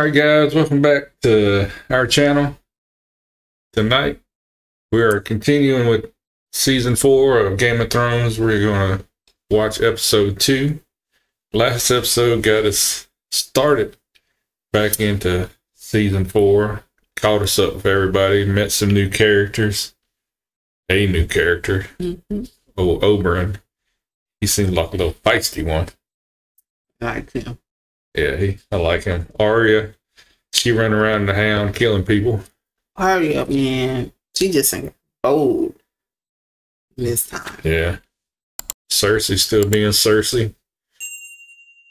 All right, guys, welcome back to our channel. Tonight, we are continuing with season four of Game of Thrones. We're going to watch episode two. Last episode got us started back into season four, caught us up with everybody, met some new characters. A new character, Mm-hmm. oh Oberyn. He seemed like a little feisty one. I Like him. Yeah, he, I like him. Arya, she run around the hound killing people. Hurry up, man, she just ain't bold this time. Yeah. Cersei still being Cersei.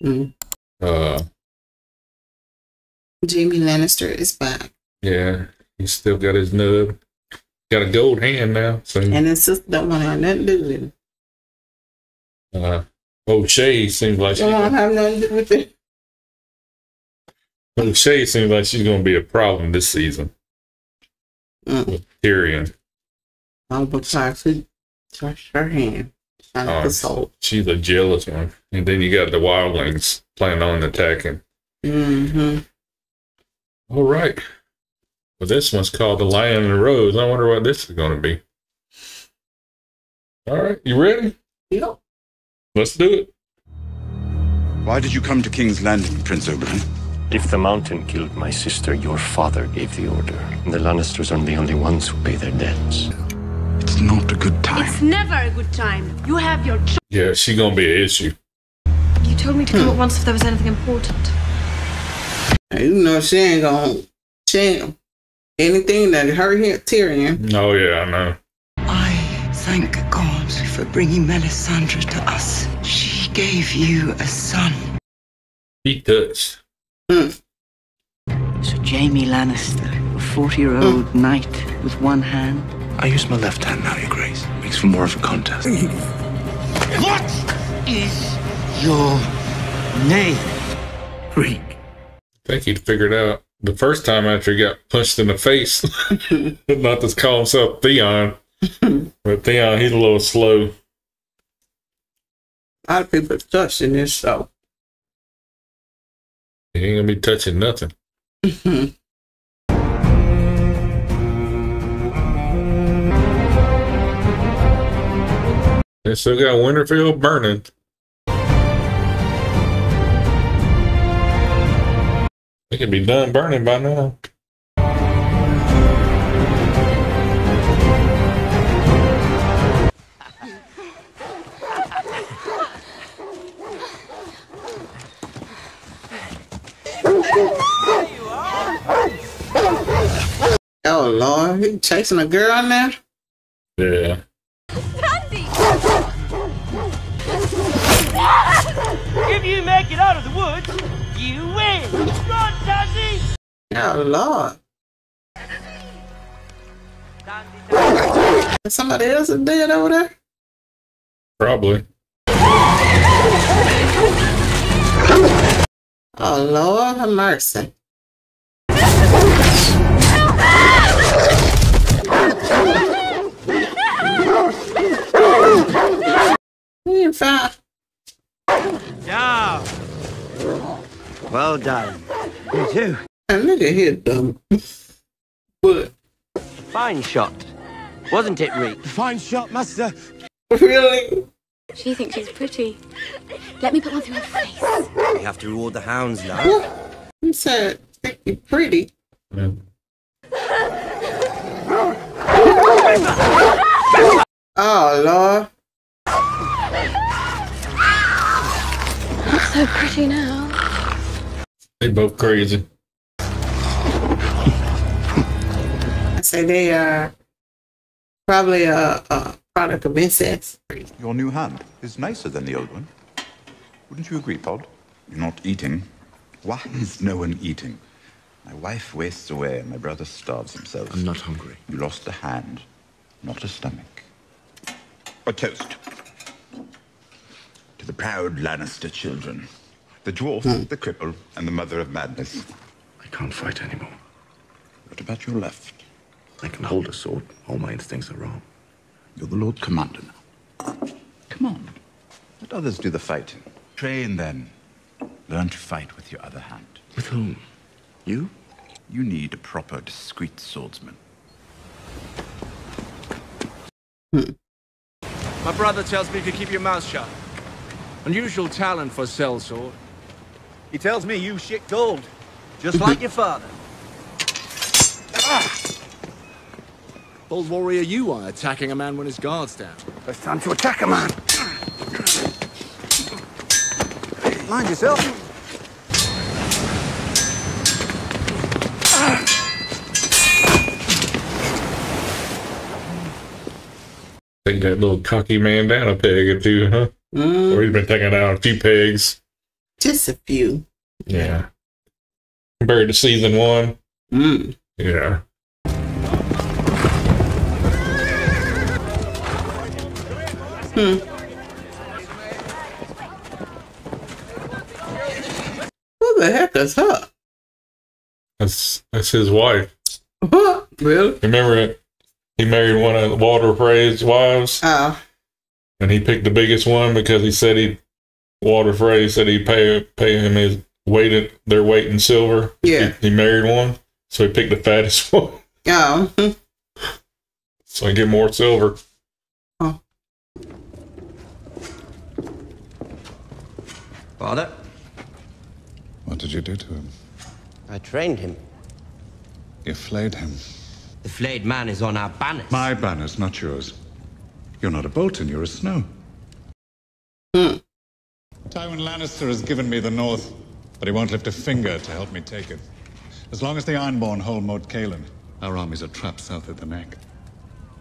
Mm. Uh, Jaime Lannister is back, yeah, he still got his nub. Got a gold hand now. So, and his sister don't want to have nothing to do with it. uh, O'Shea seems like she, Don't have nothing to do with it. O'Shea seems like she's gonna be a problem this season Mm. with Tyrion. All because she touched her hand. Trying to Uh, she's a jealous one. And then you got the wildlings planning on attacking. Mm-hmm. All right. Well, this one's called The Lion and the Rose. I wonder what this is going to be. All right. You ready? Yep. Let's do it. Why did you come to King's Landing, Prince Oberyn? If the mountain killed my sister, your father gave the order. And the Lannisters aren't the only ones who pay their debts. It's not a good time. It's never a good time. You have your choice. Yeah, she's going to be an issue. You told me to come hmm. at once if there was anything important. You know she ain't gonna she ain't anything that hurt here Tyrion. Oh, yeah, I know. I thank God for bringing Melisandre to us. She gave you a son. He touched. So Jaime Lannister, a 40-year-old hmm. knight with one hand. I use my left hand now, Your Grace. Makes for more of a contest. What is your name? Freak. I think he'd figured out the first time after he got punched in the face. Not to call himself Theon. but Theon, he's a little slow. A lot of people touched in this show. He ain't to be touching nothing. They still got Winterfell burning. They could be done burning by now. Lord, he chasing a girl now? Yeah. If you make it out of the woods, you win. Run, Tansy! Oh Lord. Is somebody else is dead over there? Probably. Oh Lord, have mercy. He ain't. Yeah. Well done. You too. That nigga here dumb. But Fine shot. Wasn't it, Reek? Fine shot, master. really? She thinks she's pretty. Let me put one through her face. We have to reward the hounds now. He said, think you pretty. Yeah. Oh Lord. So pretty now. They both crazy. I say they are probably a, a product of incest. Your new hand is nicer than the old one. Wouldn't you agree, Pod? You're not eating. Why is no one eating? My wife wastes away and my brother starves himself. I'm not hungry. You lost a hand, not a stomach. A toast. To the proud Lannister children. The dwarf, hmm. the cripple, and the mother of madness. I can't fight anymore. What about your left? I can hold a sword. All my instincts are wrong. You're the Lord Commander now. Come on. Let others do the fighting. Train then. Learn to fight with your other hand. With whom? You? You need a proper, discreet swordsman. Hmm. My brother tells me to keep your mouth shut. Unusual talent for sellsword. He tells me you shit gold, just like your father. Ah! Bold warrior you are, attacking a man when his guard's down. It's time to attack a man. Mind yourself. Take that little cocky man down a peg or two, huh? Mm, Or he's been taking down a few pigs. just a few. Yeah. Compared to season one. Mm. Yeah. Who the heck is her? That's that's his wife. really? Remember it? He married one of Walder Frey's wives, Oh, and he picked the biggest one because he said he Walder Frey said he'd pay pay him his weight in- their weight in silver. Yeah. He, he married one, so he picked the fattest one, oh. so he get more silver. Oh. Father? What did you do to him? I trained him. You flayed him. The flayed man is on our banners. My banners, not yours. You're not a Bolton, you're a Snow. Hmm. Tywin Lannister has given me the North, but he won't lift a finger to help me take it. As long as the Ironborn hold Moat Cailin, our armies are trapped south of the neck.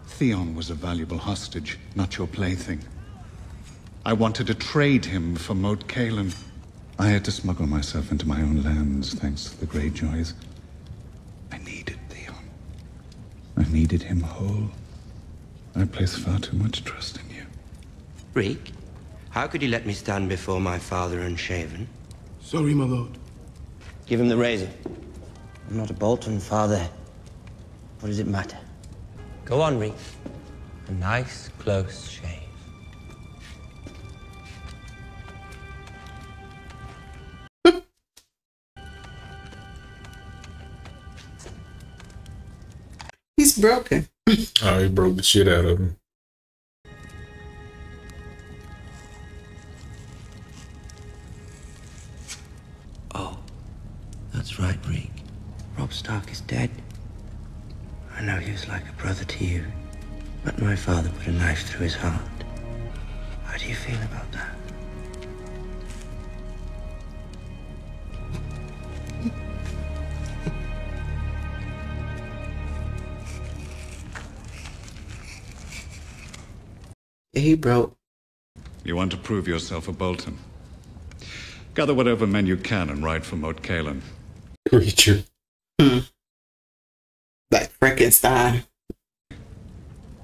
Theon was a valuable hostage, not your plaything. I wanted to trade him for Moat Cailin. I had to smuggle myself into my own lands, thanks to the Greyjoys. I needed Theon. I needed him whole. I place far too much trust in you. Reek, how could you let me stand before my father unshaven? Sorry, my lord. Give him the razor. I'm not a Bolton, father. What does it matter? Go on, Reek. A nice, close shave. He's broken. Oh, he broke the shit out of him. Oh, that's right, Reek. Robb Stark is dead. I know he was like a brother to you, but my father put a knife through his heart. How do you feel about that? He broke. You want to prove yourself a Bolton. Gather whatever men you can and ride for Moat Cailin. Creature. Like Frankenstein.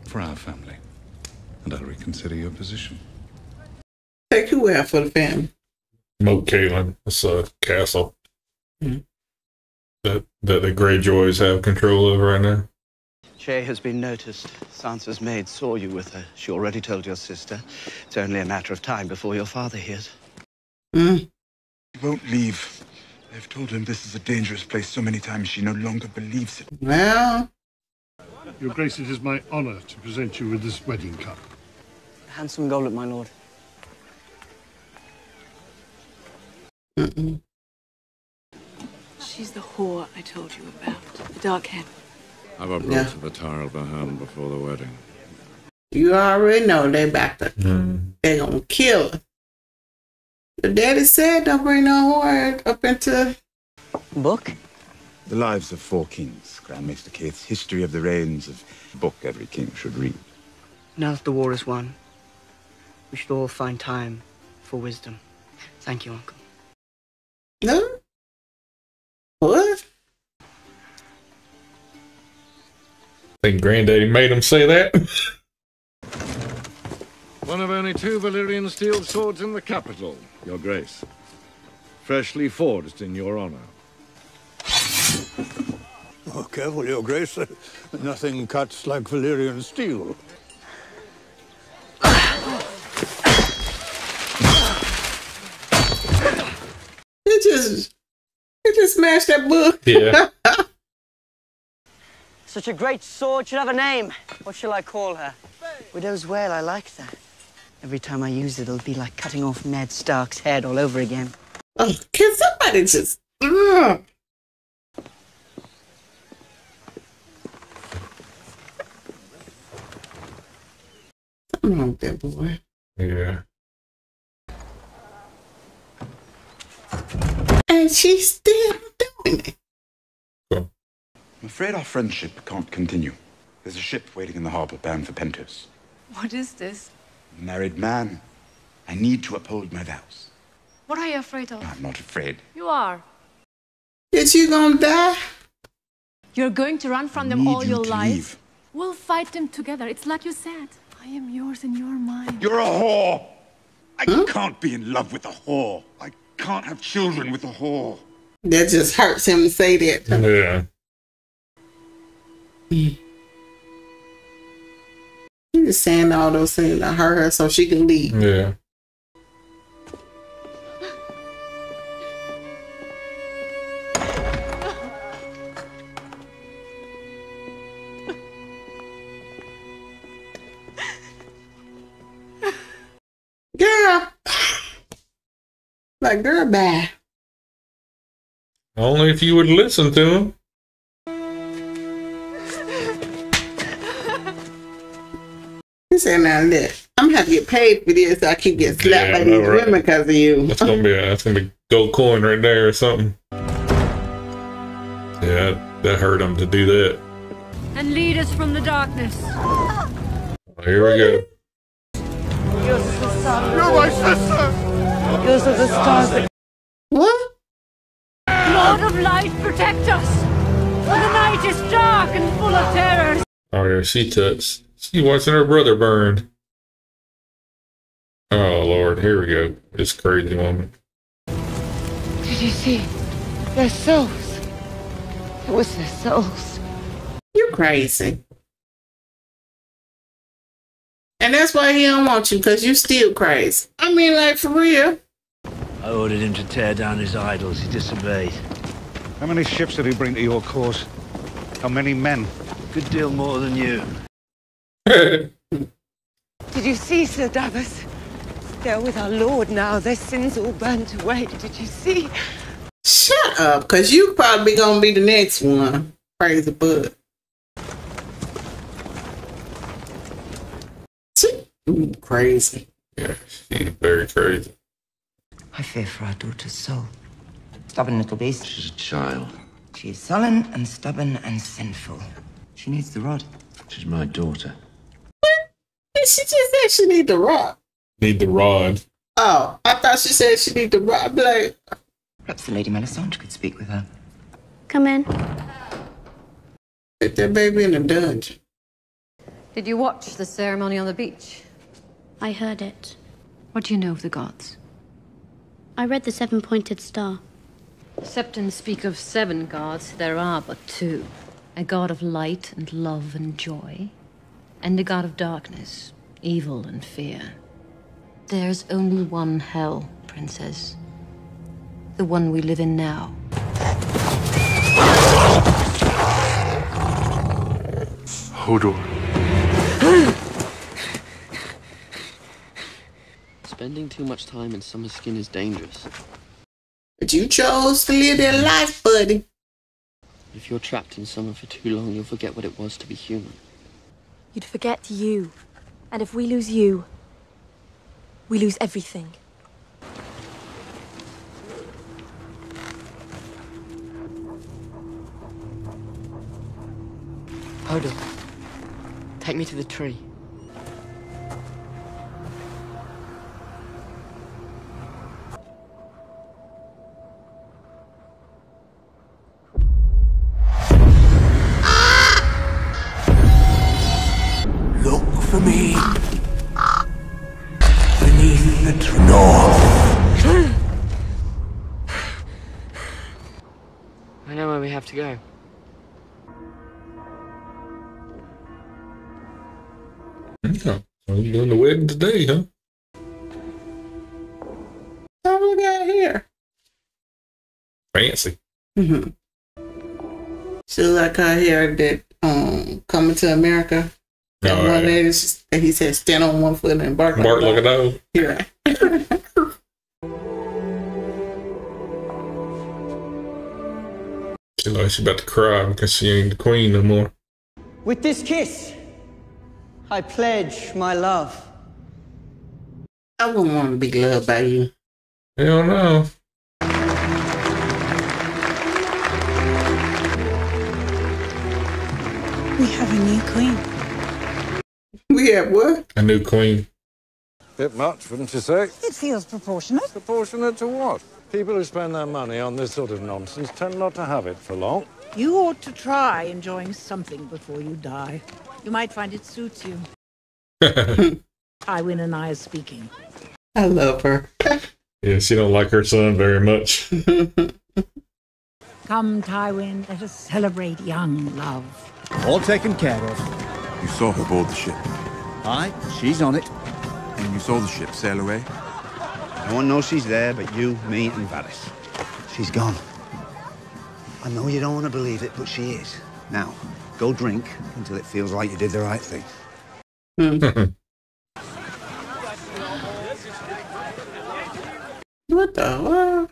For our family. And I'll reconsider your position. Take who out for the family. Moat Cailin. It's a castle Mhm. that that the Greyjoys have control of right now. Shae has been noticed. Sansa's maid saw you with her. She already told your sister. It's only a matter of time before your father hears. Mm. He won't leave. I've told him this is a dangerous place so many times she no longer believes it. Well, Your Grace, it is my honor to present you with this wedding cup. Handsome goblet, my lord. mm-mm. She's the whore I told you about. The dark hen. Have her brought Yeah. to the Tower of the Hand before the wedding. you already know they about to. Hmm. They gonna kill her. The daddy said don't bring no whore up into. Book? The Lives of Four Kings, Grand Maester Kaeth's History of the Reigns of book every king should read. Now that the war is won, we should all find time for wisdom. Thank you, Uncle. No. Think Granddaddy made him say that. One of only two Valyrian steel swords in the capital, Your Grace. Freshly forged in your honor. Oh, careful, Your Grace. Nothing cuts like Valyrian steel. It just. It just smash that book. Yeah. Such a great sword should have a name. What shall I call her? Widow's Wail, I like that. Every time I use it, it'll be like cutting off Ned Stark's head all over again. Oh, can somebody just. Ugh. Something wrong with that boy. Yeah. And she's still doing it. I'm afraid our friendship can't continue. There's a ship waiting in the harbor bound for Pentos. What is this? Married man. I need to uphold my vows. What are you afraid of? I'm not afraid. You are. Is you gonna die? You're going to run from them all you your to life? leave. We'll fight them together. It's like you said. I am yours and you're mine. You're a whore! I can't be in love with a whore. I can't have children with a whore. That just hurts him to say that. Yeah. He just saying all those things to her so she can leave. Yeah. Girl. Like, girl, bye. Only if you would listen to him. He said, now look, I'm gonna have to get paid for this. So I keep getting slapped Yeah, by these right? women because of you. That's gonna be a, that's gonna be gold coin right there or something. Yeah, that hurt him to do that. And lead us from the darkness. Here we go. Yours is the sun. You're my sister. Yours are the stars What? Lord of light, protect us! For the night is dark and full of terrors. Oh yeah, she touched. She watching her brother burn. Oh Lord, here we go. This crazy woman. Did you see? Their souls. It was their souls. You're crazy. And that's why he don't want you, because you still crazy. I mean, like, for real. I ordered him to tear down his idols. He disobeyed. How many ships did he bring to your cause? How many men? Good deal more than you. Did you see, Sir Davos? They're with our Lord now. Their sins all burnt away. Did you see? Shut up, because you probably gonna be the next one. Crazy bug. Ooh, crazy. Yeah, she's very crazy. I fear for our daughter's soul. Stubborn little beast. She's a child. She is sullen and stubborn and sinful. She needs the rod. She's my daughter. She just said she need the rod. Need the rod. Oh, I thought she said she need the rod. I'd like, Perhaps the Lady Melisandre could speak with her. Come in. put that baby in the dungeon. Did you watch the ceremony on the beach? I heard it. What do you know of the gods? I read the seven pointed star. Septons speak of seven gods. There are but two a god of light and love and joy, and a god of darkness, evil and fear. There's only one hell, princess. The one we live in now. Hodor. Spending too much time in summer skin is dangerous. But you chose to live that life, buddy. If you're trapped in summer for too long, you'll forget what it was to be human. You'd forget you. And if we lose you, we lose everything. Hodor, take me to the tree. Mm-hmm. She like her hair that um coming to America. That Oh, one yeah. that is that he said stand on one foot and bark, Bark like like a dog. Yeah. She like she about to cry because she ain't the queen no more. With this kiss, I pledge my love. I wouldn't want to be loved by you. Hell no. We have what? A new queen. Bit much, wouldn't you say? It feels proportionate. Proportionate to what? People who spend their money on this sort of nonsense tend not to have it for long. You ought to try enjoying something before you die. You might find it suits you. Tywin and I are speaking. I love her. Yeah, she don't like her son very much. Come, Tywin, let us celebrate young love. All taken care of. You saw her board the ship. Aye, she's on it. And you saw the ship sail away? No one knows she's there but you, me, and Varys. She's gone. I know you don't want to believe it, but she is. Now, go drink until it feels like you did the right thing. What the what?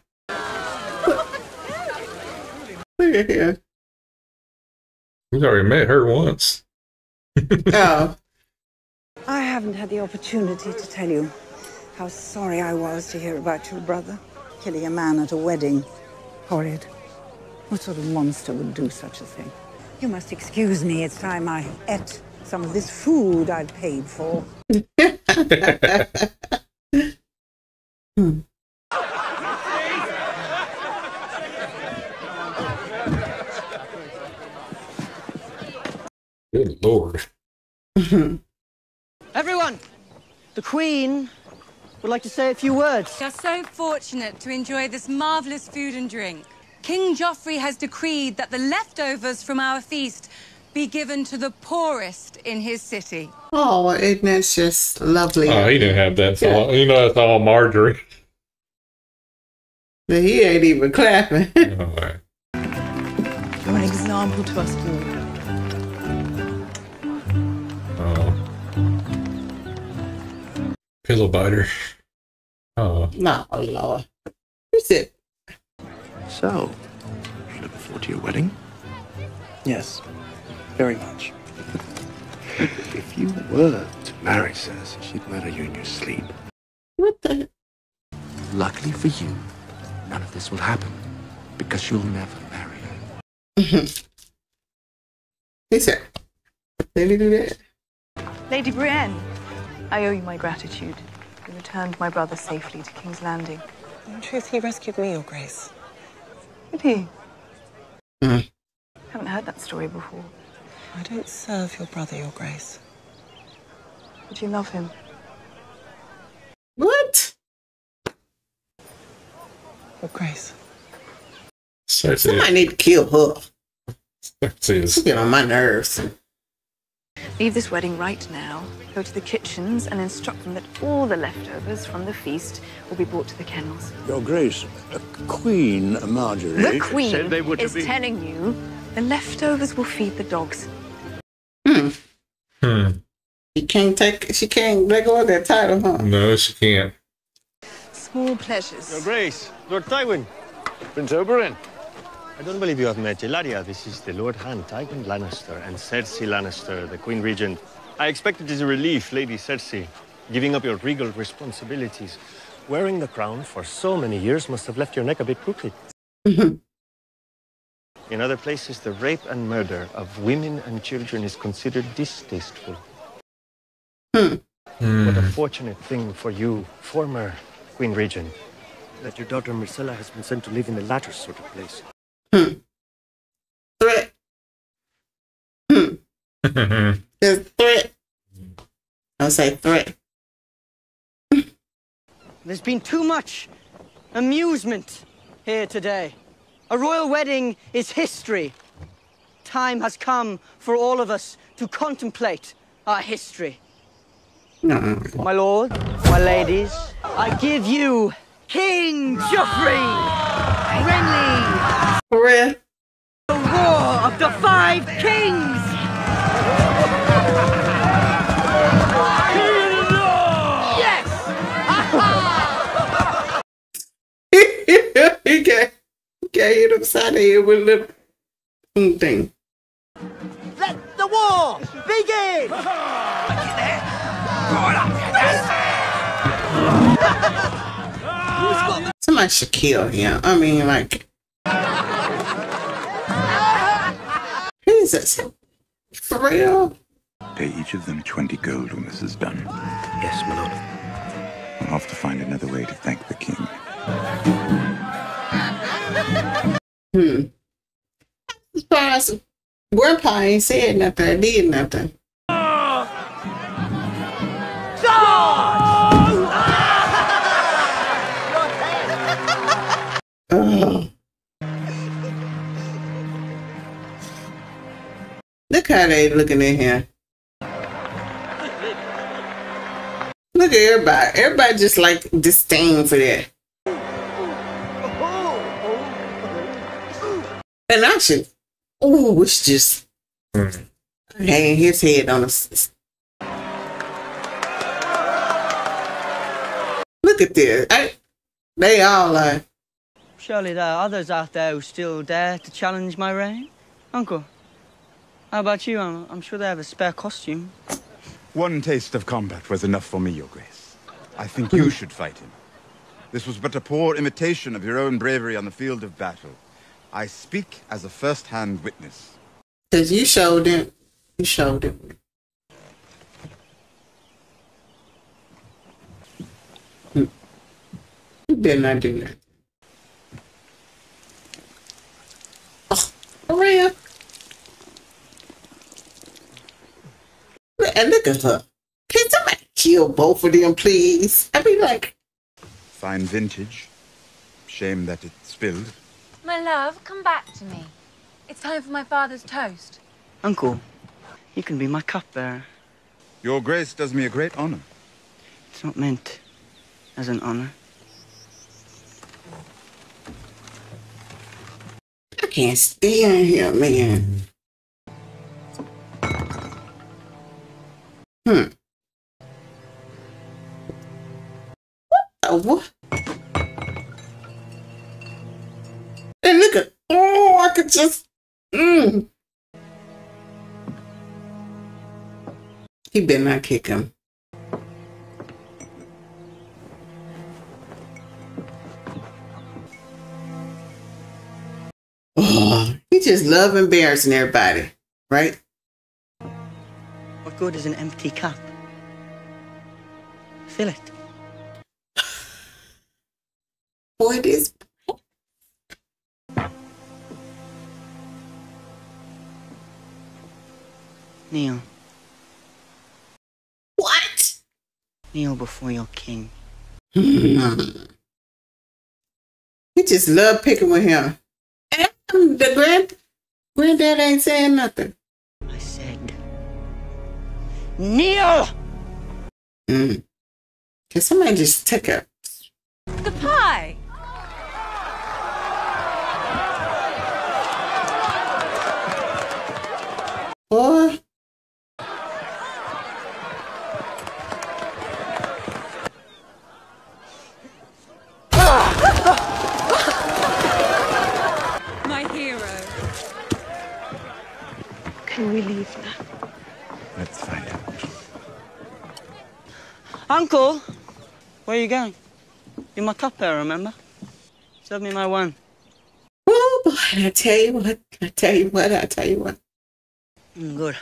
Look at here. He's already met her once. Oh. I haven't had the opportunity to tell you how sorry I was to hear about your brother killing a man at a wedding. Horrid. What sort of monster would do such a thing? You must excuse me. It's time I ate some of this food I've paid for. Hmm. Good lord. Everyone, the Queen would like to say a few words. We are so fortunate to enjoy this marvelous food and drink. King Joffrey has decreed that the leftovers from our feast be given to the poorest in his city. Oh, isn't that just lovely? Oh, he didn't have that. So Yeah. you know, that's all Margaery. But he ain't even clapping. Alright. You're an example to us all. Pillow biter. Oh. no, Lord. Who's it? So, you looking forward to your wedding? Yes, very much. If you were to marry Cersei, she'd murder you in your sleep. What the? Luckily for you, none of this will happen because you'll never marry her. He said, did he do that? Lady Brienne, I owe you my gratitude. You returned my brother safely to King's Landing. In truth, he rescued me, Your Grace. Did he? Mm. Haven't heard that story before. I don't serve your brother, Your Grace. Did you love him? What? Your Grace. Cersei. Somebody need to kill her. Cersei is. She get on my nerves. Leave this wedding right now. Go to the kitchens and instruct them that all the leftovers from the feast will be brought to the kennels. Your Grace, uh, Queen Margaery. The Queen is telling you the leftovers will feed the dogs. Hmm. Hmm. She can't take. She can't let go of that title, huh? No, she can't. Small pleasures. Your Grace, Lord Tywin, Prince Oberyn. I don't believe you have met Ellaria. This is the Lord Hand, Tywin Lannister, and Cersei Lannister, the Queen Regent. I expect it is a relief, Lady Cersei, giving up your regal responsibilities. Wearing the crown for so many years must have left your neck a bit crooked. In other places, the rape and murder of women and children is considered distasteful. Hmm. What a fortunate thing for you, former Queen Regent, that your daughter Myrcella has been sent to live in the latter sort of place. Threat. Hmm. There's threat. I'll say threat. There's been too much amusement here today. A royal wedding is history. Time has come for all of us to contemplate our history. No. My lord, my ladies, I give you King Joffrey Renly For real? The War of the Five Kings! he got, he got hit upside the thing. Let the war begin! Somebody should kill him. I mean, like, Jesus. For real? Pay each of them 20 gold when this is done. Yes, my lord. I'll have to find another way to thank the king. Hmm. Surprised Grandpa ain't said nothing or did nothing. Ugh. Look how they looking in here. Look at everybody. Everybody just like disdain for that. And I should. Oh, it's just hanging his head on us. Look at this. I, they all are. Surely there are others out there who still dare to challenge my reign? Uncle, how about you? I'm, I'm sure they have a spare costume. One taste of combat was enough for me, Your Grace. I think you should fight him. This was but a poor imitation of your own bravery on the field of battle. I speak as a first-hand witness. Because you showed him. You showed him. Hmm. You did not do that. Oh, for real? And look at her. Can somebody kill both of them, please? I mean, like, Fine vintage. Shame that it spilled. My love, come back to me. It's time for my father's toast. Uncle, you can be my cupbearer. Your Grace does me a great honor. It's not meant as an honor. I can't stand him, man. Hmm. What the what? And look at, oh, I could just, mm. He better not kick him. Oh, he just love embarrassing everybody, right? What good is an empty cup? Fill it. Boy, this Kneel. What? Kneel before your king. he just love picking with him. And the grand granddad ain't saying nothing. I said, kneel! Mm. Can somebody just take a The pie! boy? My hero. Can we leave now? Let's find out. Uncle! Where are you going? You're my cupbearer, remember? Serve me my wine. Oh boy, I tell you what, I tell you what, I tell you what. Mm, good.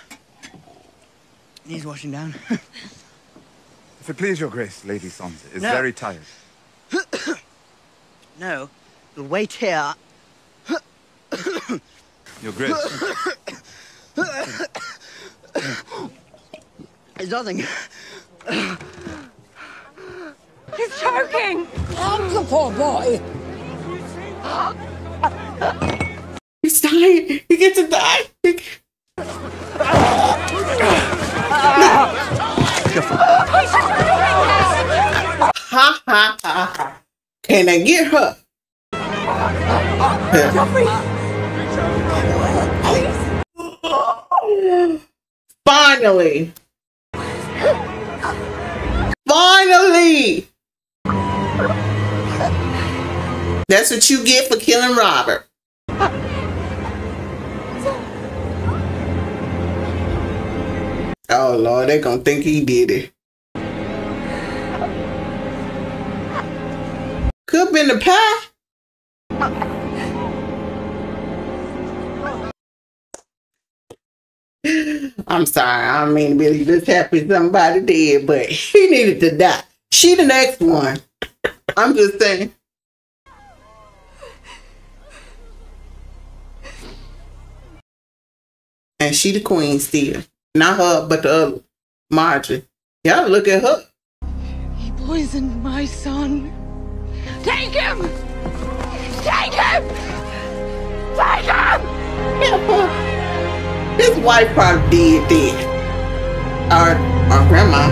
Needs washing down. If it please your grace, Lady Sansa is No. very tired. no, you'll wait here. Your grace. It's nothing. He's choking! Hug the poor boy! He's dying! He gets to die! He... Ha ha ha! Can I get her? Finally! Finally! That's what you get for killing Robert. Oh Lord, they're gonna think he did it. Could been the pie. I'm sorry, I mean to be just happy somebody did, but he needed to die. She the next one. I'm just saying. And she the queen still. Not her, but the other. Margaery. Y'all look at her. He poisoned my son. Take him! Take him! Take him! His wife probably did that. Our, our grandma,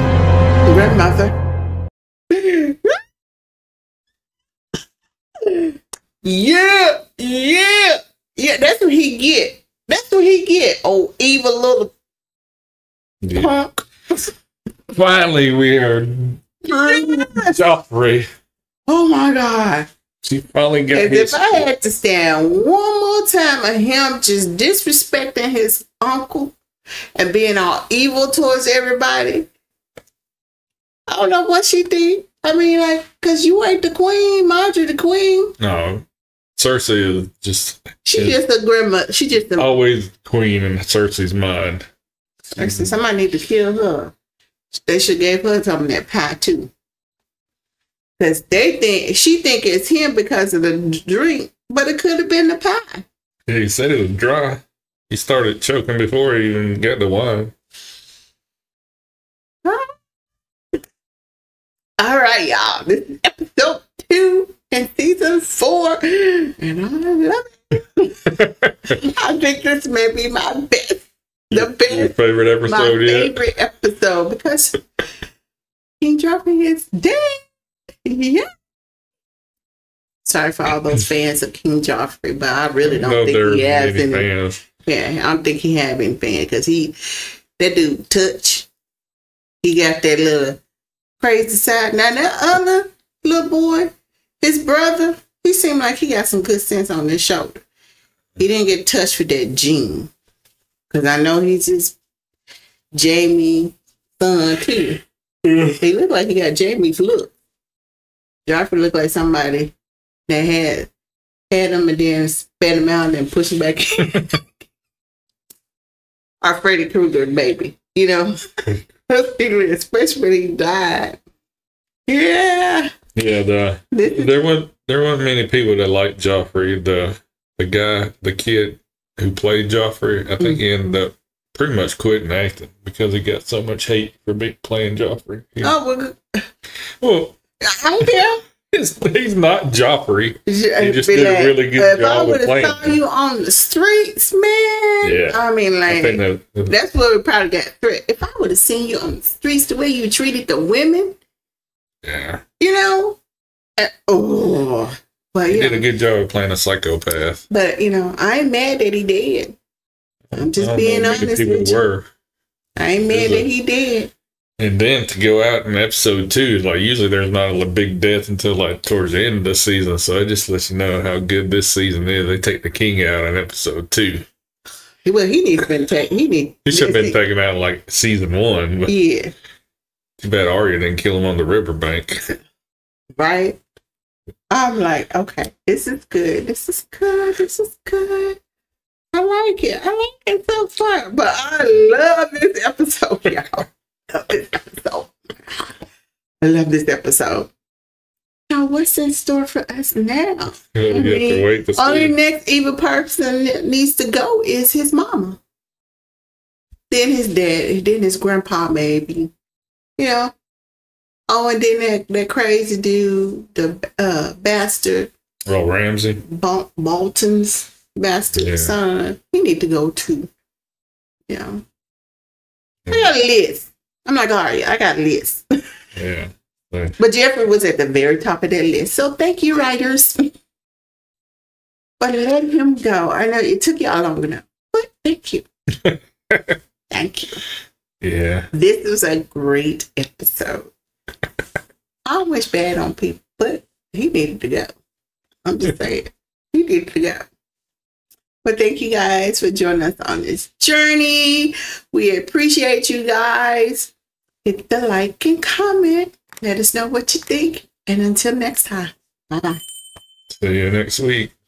grandmother. yeah, yeah, yeah. That's what he get. That's what he get. Oh, evil little Yeah. punk. Finally, we are Joffrey. Oh my god. She finally got his. if I had to stand one more time of him just disrespecting his uncle and being all evil towards everybody. I don't know what she did. I mean, like, cause you ain't the queen, Margaery the queen. No, Cersei is just She is just a grandma. She just a always queen in Cersei's mind. Cersei. Somebody need to kill her. They should gave her some of that pie too. Cause they think she think it's him because of the drink, but it could have been the pie. He said it was dry. He started choking before he even got the wine. All right, y'all. This is episode two in season four, and I love it. I think this may be my best, the Your best, favorite my episode yet? favorite episode because King dropping his dead. Yeah. Sorry for all those fans of King Joffrey, but I really don't No, think he has any. fans. Yeah, I don't think he have any fans because he, that dude, touch. He got that little crazy side. Now that other little boy, his brother, he seemed like he got some good sense on his shoulder. He didn't get touched with that gene. Cause I know he's just Jaime son too. he looked like he got Jaime's look. Joffrey looked like somebody that had had him and then spat him out and then pushed him back in. Our Freddy Krueger baby, you know. Especially when he died. Yeah. Yeah, the there weren't there weren't many people that liked Joffrey. The the guy, the kid who played Joffrey, I think he ended up pretty much quitting acting because he got so much hate for be, playing Joffrey. He- Oh well, well, I don't care. he's, not Joffrey. He just did like, a really good if I job would of have playing. saw you on the streets, man. Yeah. I mean, like think that, that's where we probably got threat. If I would have seen you on the streets, the way you treated the women, yeah, you know, uh, oh, but he did a good job of playing a psychopath. but you know, I ain't mad that he did. I'm just being honest with you. were. I ain't mad that he did. And then to go out in episode two, like usually there's not a big death until like towards the end of the season. So it just lets you know how good this season is. They take the king out in episode two. Well, he needs to been taken. He need. He should have been taken out like season one. Yeah, too bad Arya didn't kill him on the riverbank. right. I'm like, okay, this is good. This is good. This is good. I like it. I like it so far. But I love this episode, y'all. Love episode. I love this episode. Now, what's in store for us now? You have to wait to Only next evil person that needs to go is his mama. Then his dad, then his grandpa, maybe. You know. Oh, and then that, that crazy dude, the uh, bastard, Oh, Ramsay. Bal- Bolton's bastard Yeah. son. He need to go too. Yeah. I got a list. I'm like, all right, I got a list. Yeah. So, But Joffrey was at the very top of that list. So thank you, writers. But let him go. I know it took y'all long enough. But thank you. thank you. Yeah. This was a great episode. I wish bad on people, but he needed to go. I'm just saying. He needed to go. But thank you guys for joining us on this journey. We appreciate you guys. Hit the like and comment. Let us know what you think. And until next time, bye bye. See you next week.